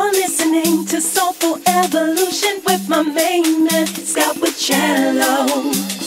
You're listening to Soulful Evolution with my main man, Scott Whichello.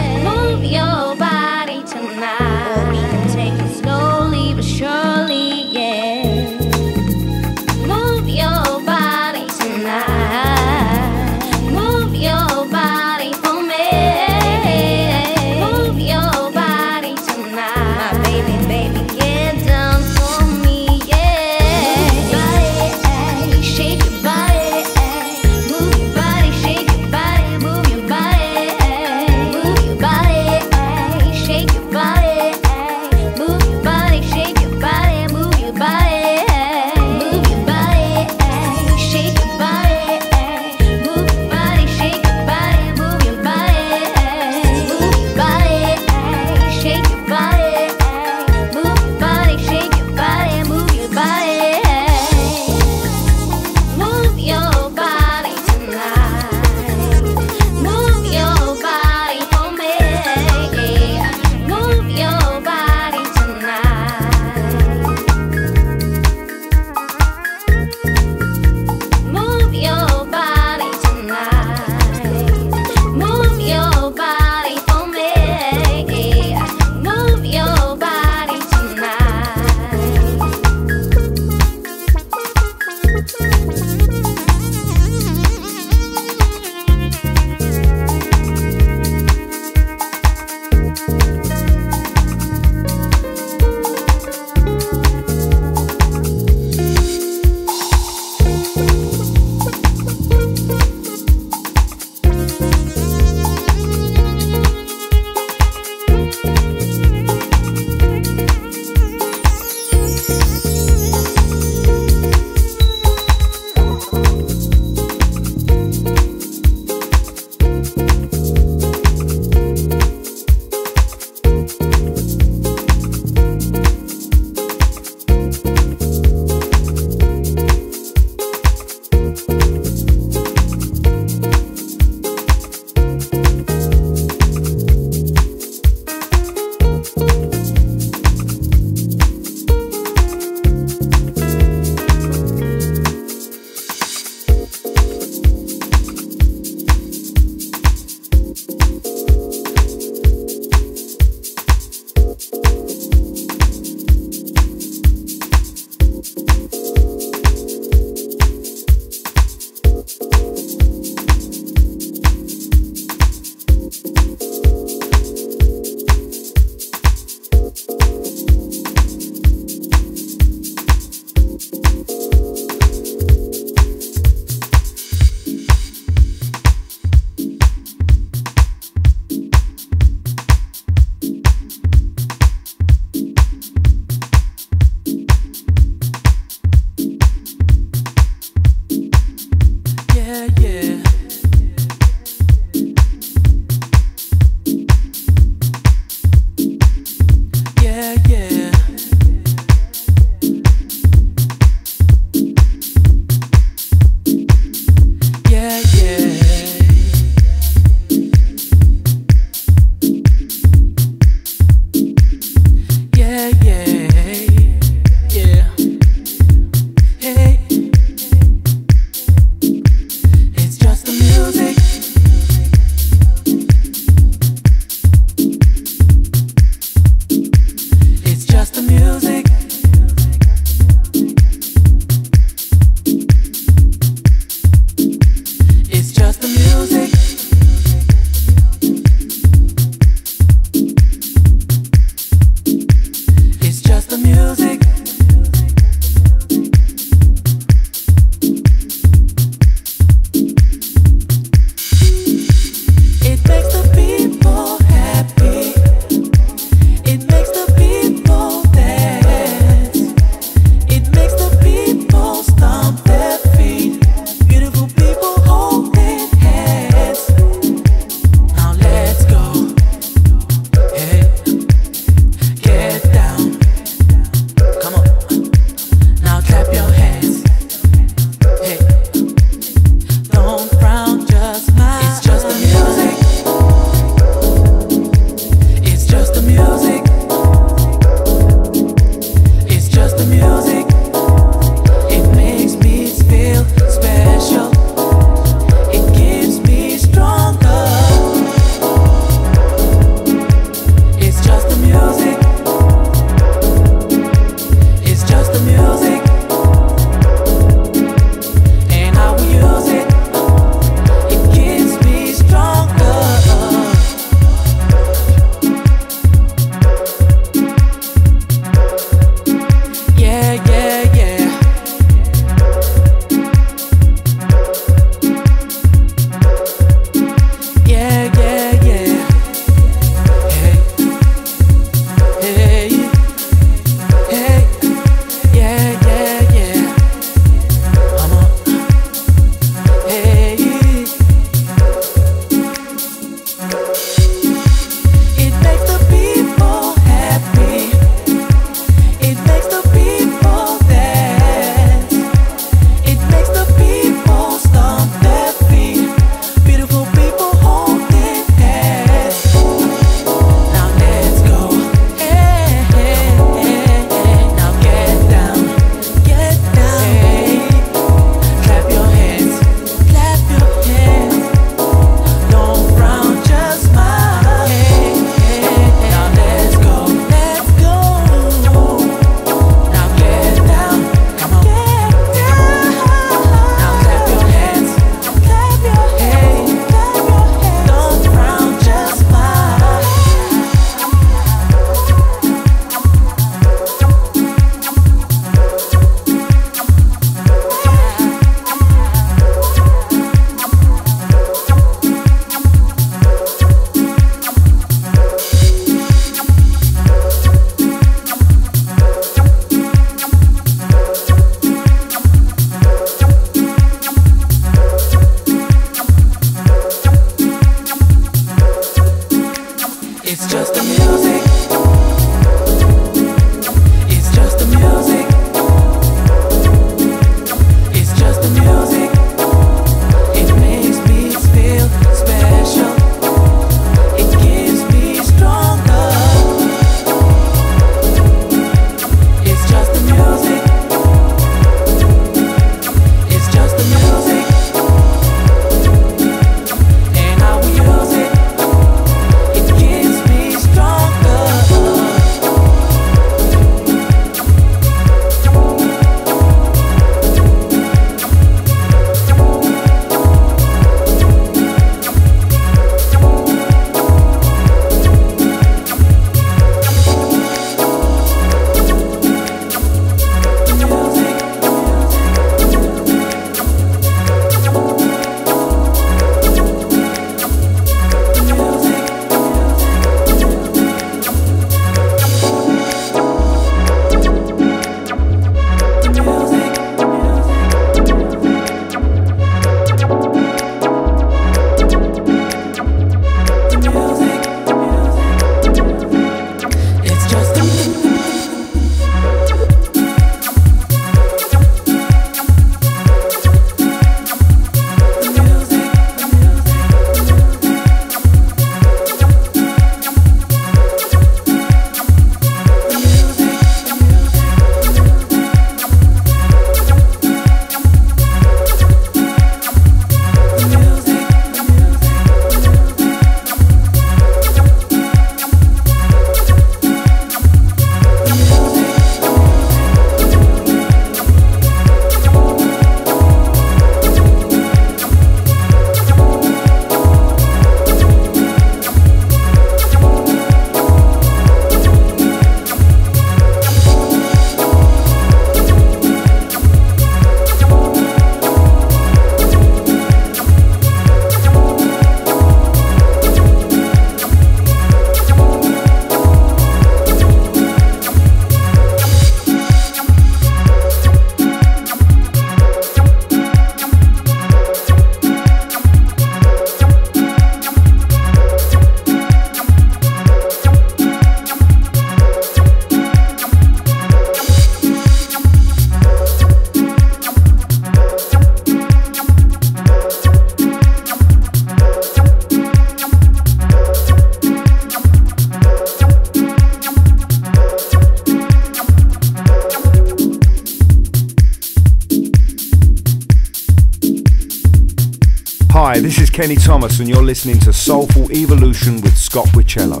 Kenny Thomas, and you're listening to Soulful Evolution with Scott Whichello.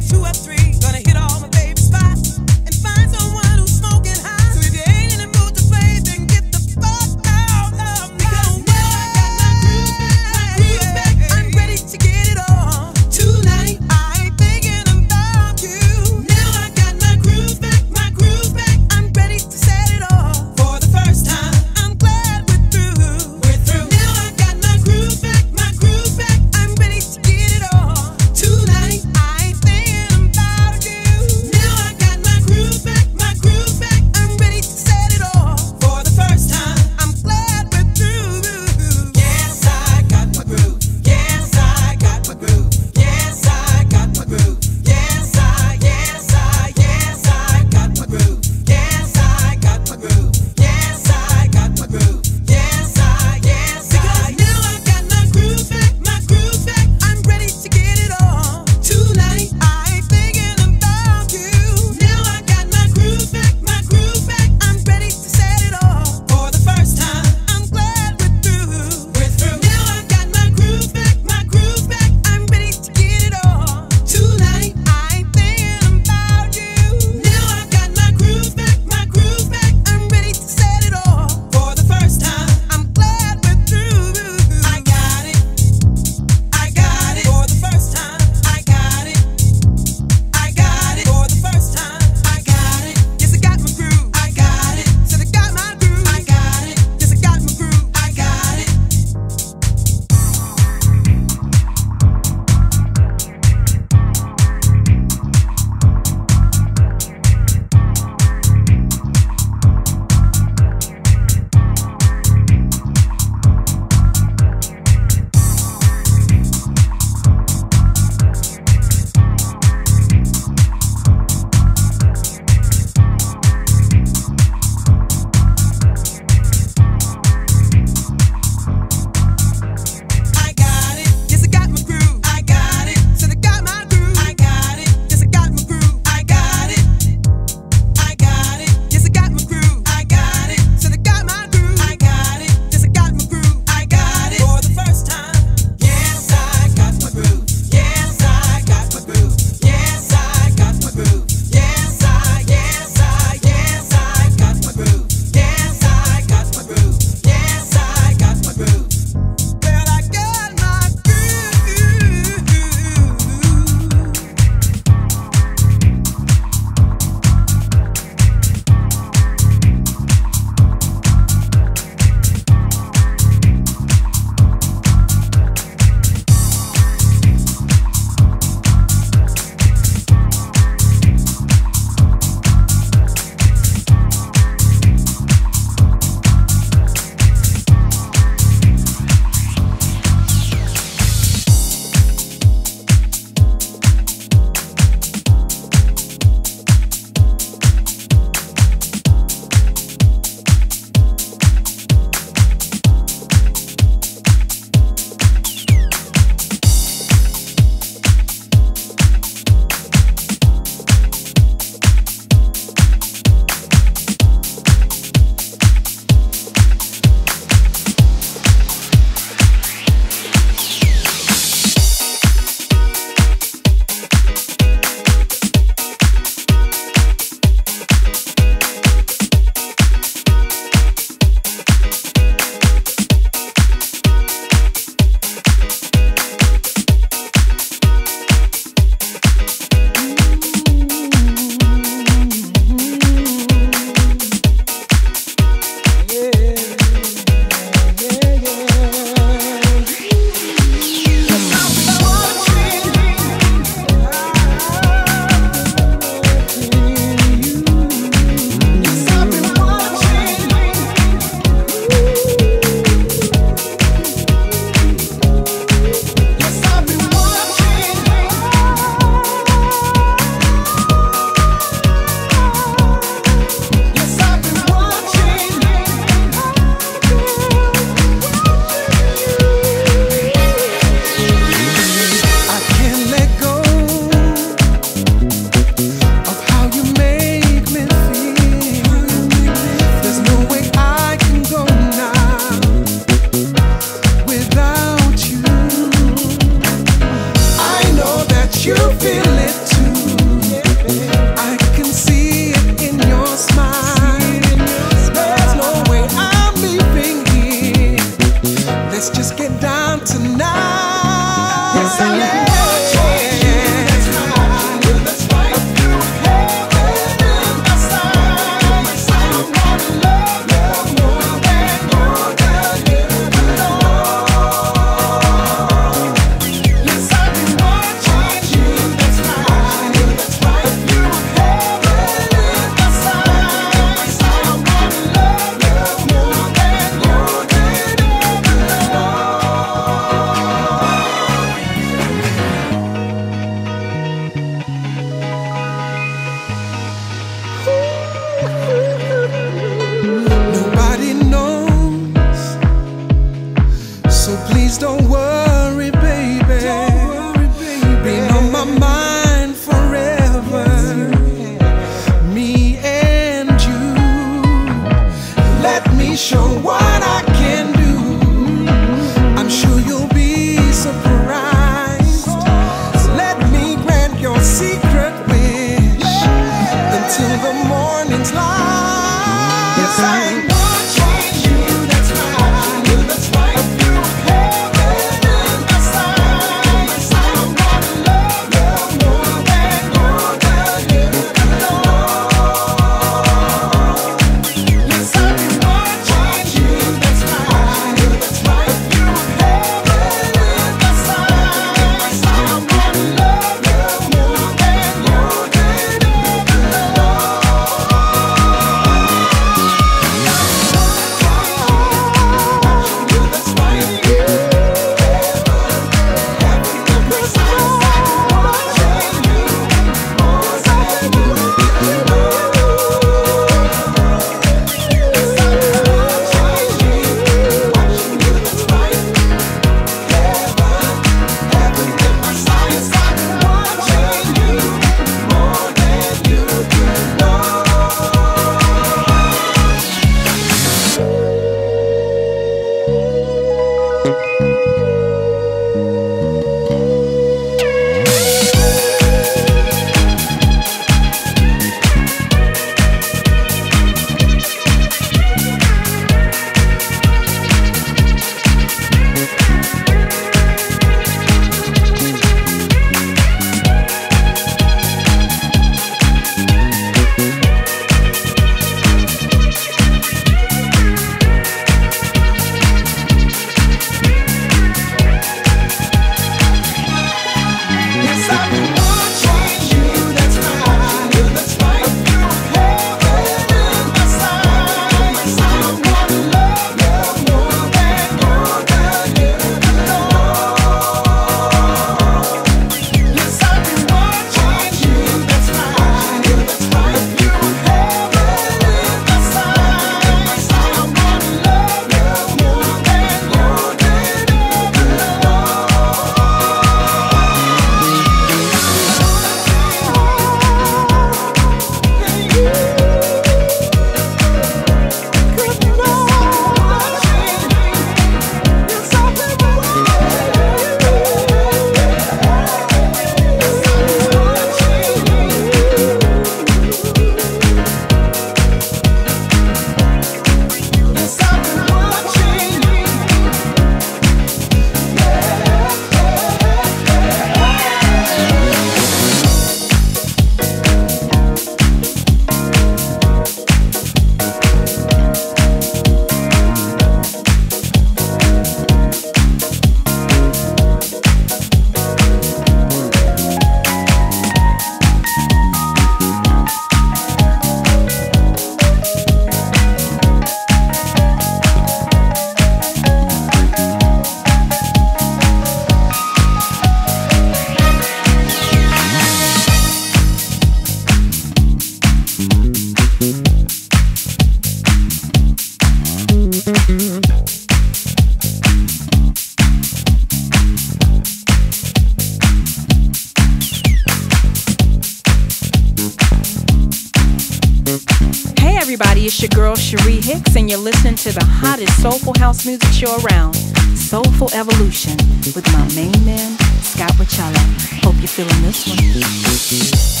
To the hottest soulful house music show around, Soulful Evolution, with my main man, Scott Whichello. Hope you're feeling this one.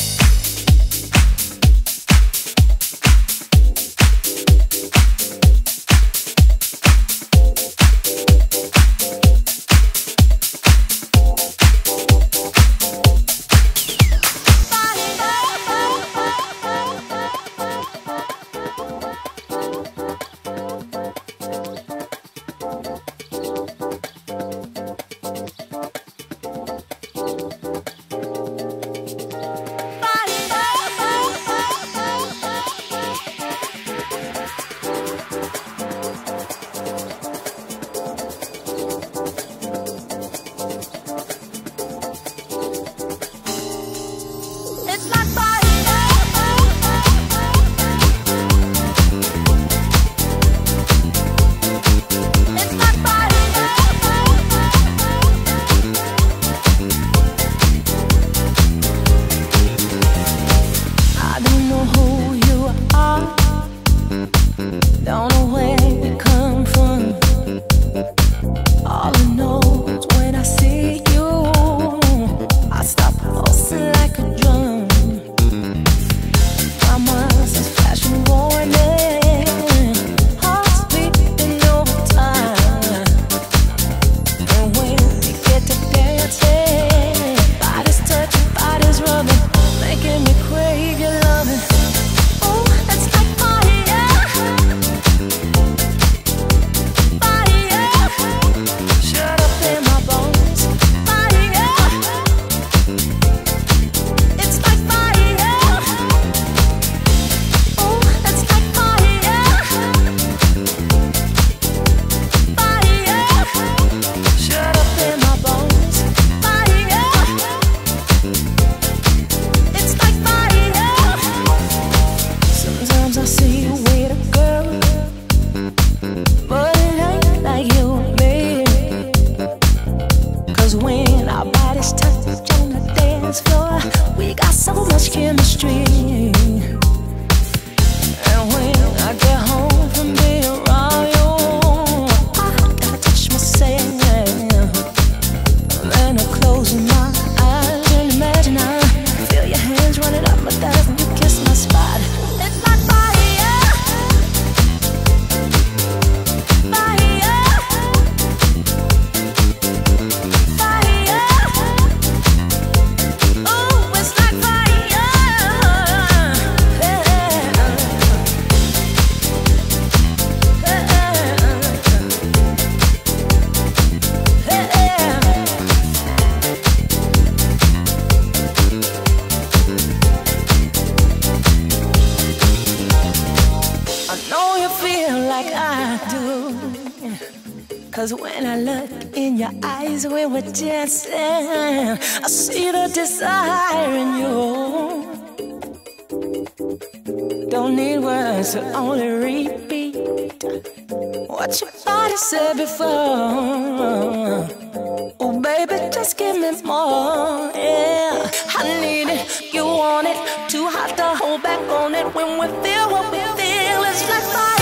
hold back on it when we feel what we feel. It's like fire.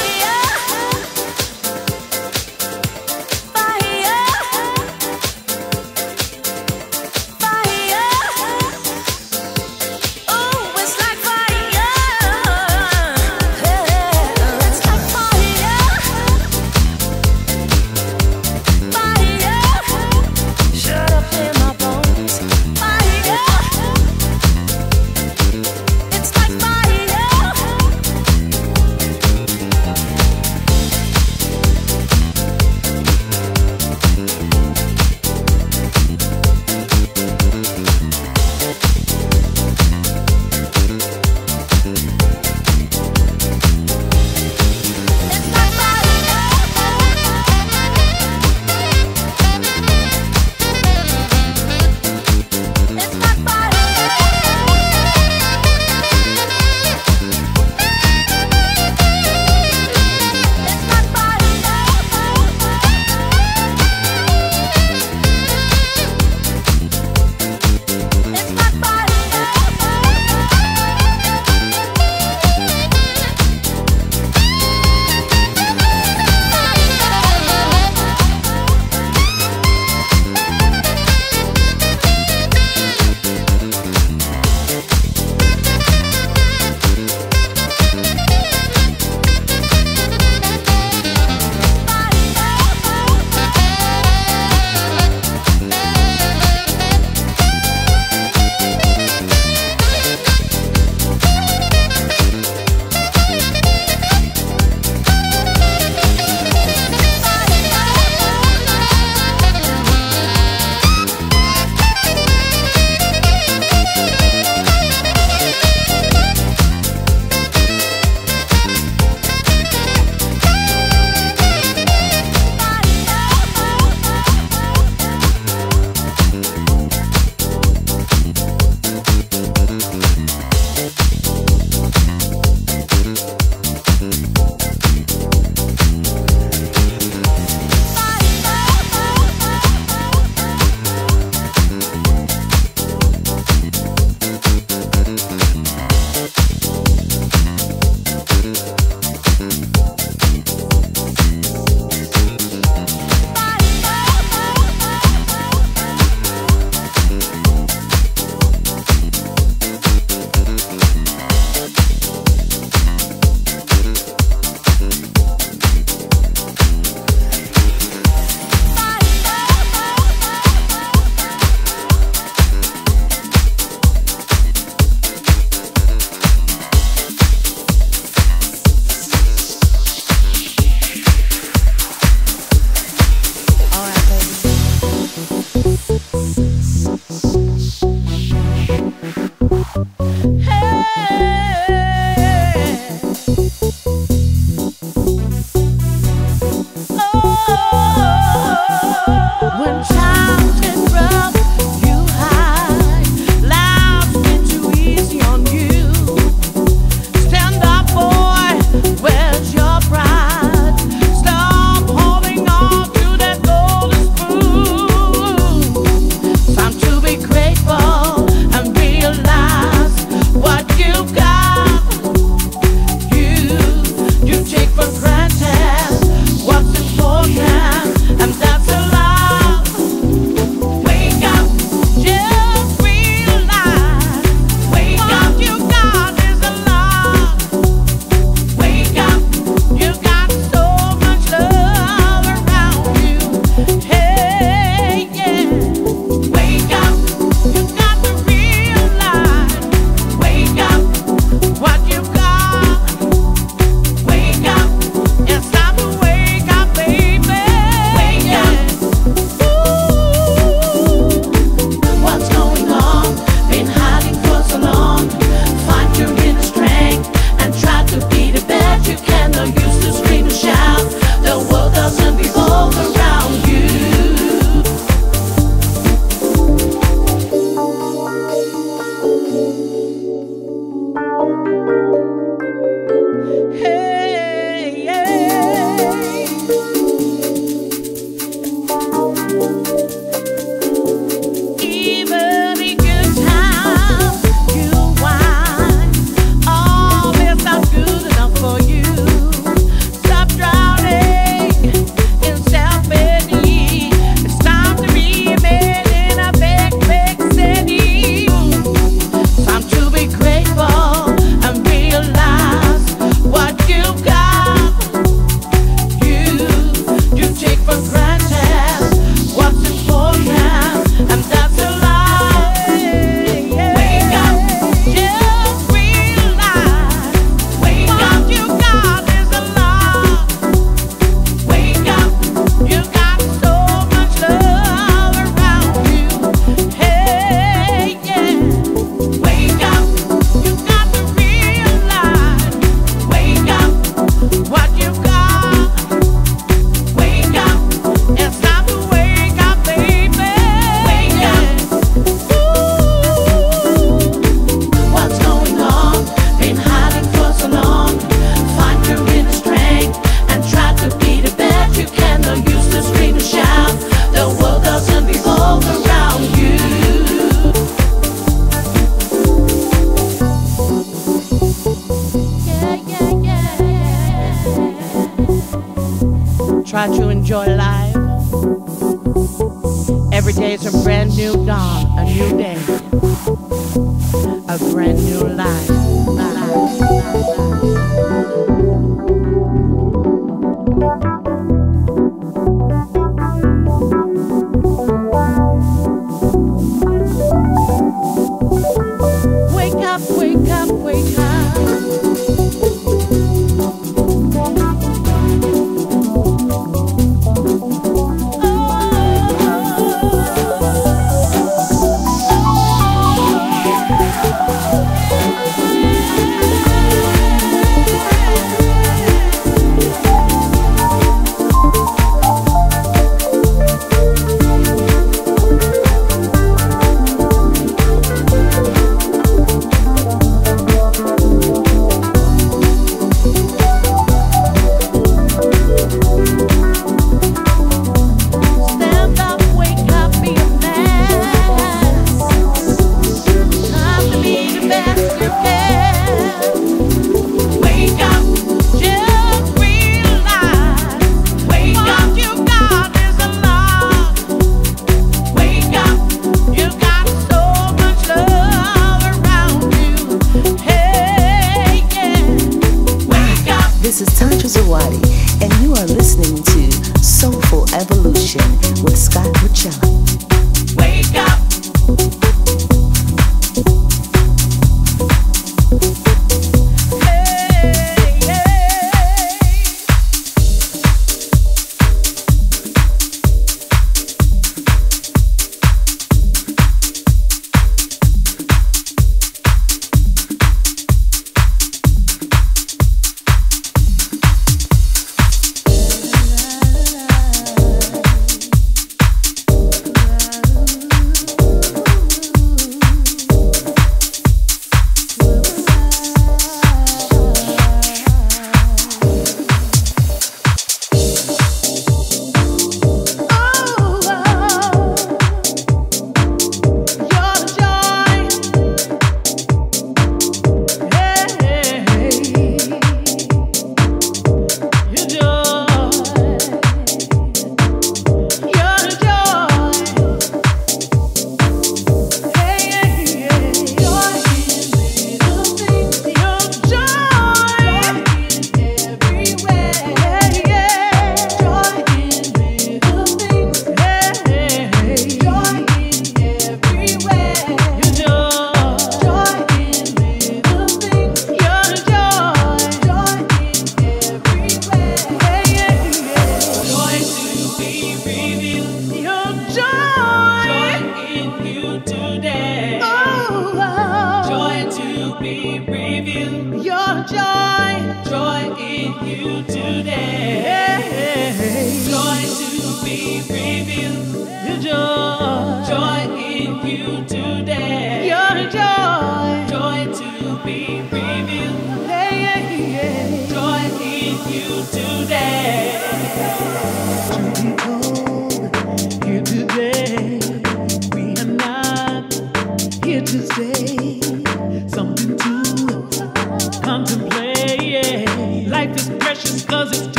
And you are listening